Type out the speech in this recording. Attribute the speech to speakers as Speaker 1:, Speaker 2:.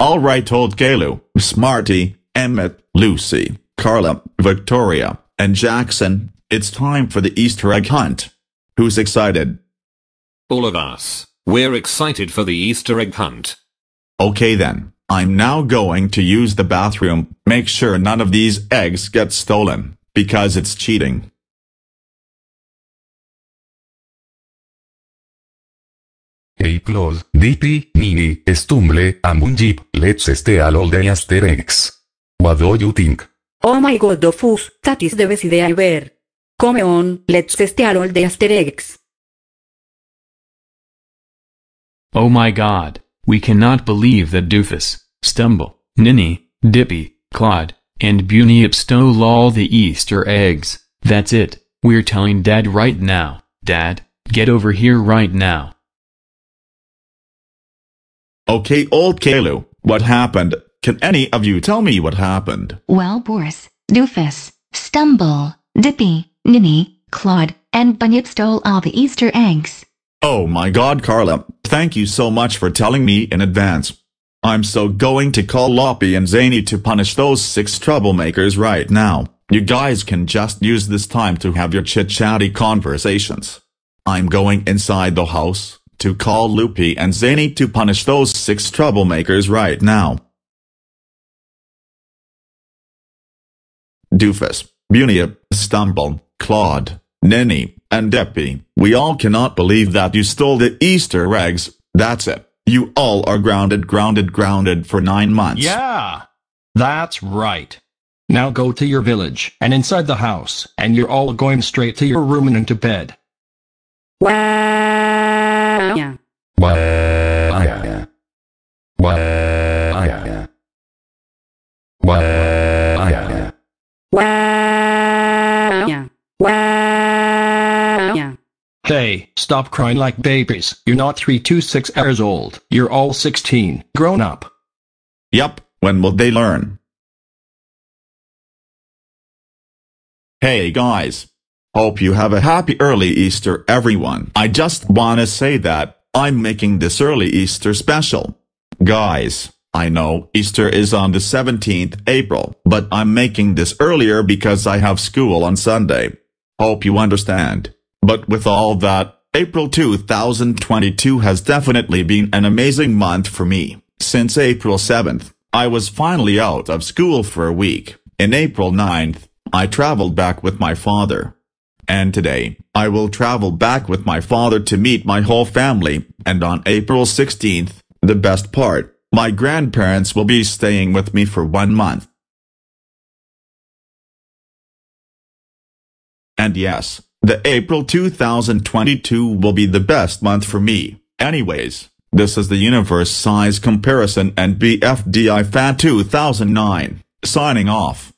Speaker 1: Alright old Galu, Smarty, Emmett, Lucy, Carla, Victoria, and Jackson, it's time for the Easter egg hunt. Who's excited?
Speaker 2: All of us. We're excited for the Easter egg hunt.
Speaker 1: Okay then, I'm now going to use the bathroom. Make sure none of these eggs get stolen, because it's cheating.
Speaker 3: Hey Clod, Dippy, Ninny, Stumble, and Bunyip, let's stay all day Easter eggs. What do you think?
Speaker 4: Oh my god Doofus, that is the best idea ever. Come on, let's steal all the Easter eggs.
Speaker 5: Oh my god, we cannot believe that Doofus, Stumble, Ninny, Dippy, Clod, and Bunyip stole all the Easter eggs. That's it, we're telling Dad right now. Dad, get over here right now.
Speaker 1: Okay old Kalu, what happened? Can any of you tell me what happened?
Speaker 6: Well, Boris, Doofus, Stumble, Dippy, Ninny, Clod, and Bunyip stole all the Easter eggs.
Speaker 1: Oh my god Carla, thank you so much for telling me in advance. I'm so going to call Loopy and Zany to punish those six troublemakers right now. You guys can just use this time to have your chit-chatty conversations. I'm going inside the house, to call Loopy and Zany to punish those six troublemakers right now. Doofus, Bunyip, Stumble, Clod, Ninny, and Dippy, we all cannot believe that you stole the Easter eggs, that's it. You all are grounded grounded grounded for nine months.
Speaker 7: Yeah, that's right. Now go to your village and inside the house, and you're all going straight to your room and into bed.
Speaker 4: Wow.
Speaker 3: Why? Why? Why?
Speaker 7: Hey, stop crying like babies. You're not 3 to 6 years old. You're all 16, grown up.
Speaker 1: Yup, when will they learn? Hey guys. Hope you have a happy early Easter everyone. I just wanna say that, I'm making this early Easter special. Guys, I know Easter is on the 17th April, but I'm making this earlier because I have school on Sunday. Hope you understand. But with all that, April 2022 has definitely been an amazing month for me. Since April 7th, I was finally out of school for a week. In April 9th, I traveled back with my father. And today, I will travel back with my father to meet my whole family, and on April 16th, the best part, my grandparents will be staying with me for one month. And yes, the April 2022 will be the best month for me. Anyways, this is the universe size comparison and BFDI FAT 2009. Signing off.